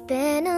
been a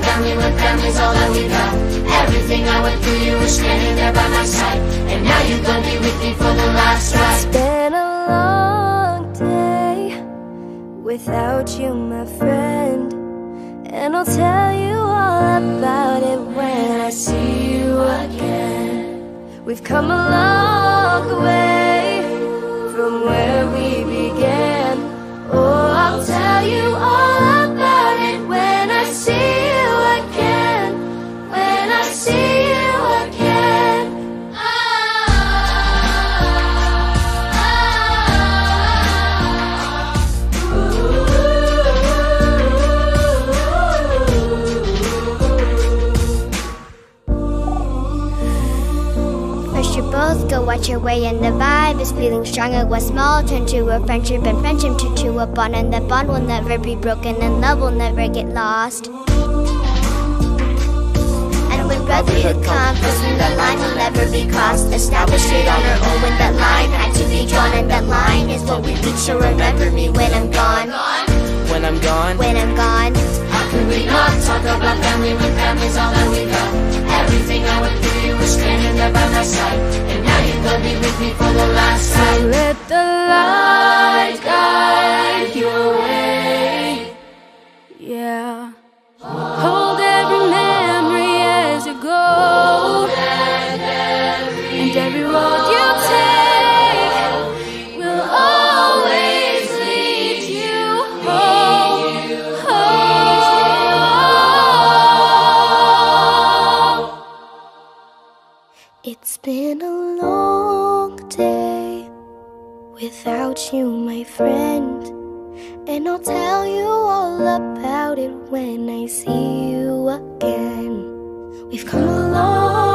About family when family's all that we got? Everything I went through, you were standing there by my side. And now you're gonna be with me for the last ride. It's been a long day without you, my friend. And I'll tell you all about it when I see you again. We've come a long way from where watch your way and the vibe is feeling stronger. What's small turn to a friendship and friendship turn to a bond and the bond will never be broken and love will never get lost. And when brotherhood comes, then the line will never be crossed. Established it on our own when that line had to be drawn and that line is what we reach. So remember me when I'm gone. When I'm gone, When I'm gone. How can we not talk about family when family's all that we got? long day without you, my friend. And I'll tell you all about it when I see you again. We've come a long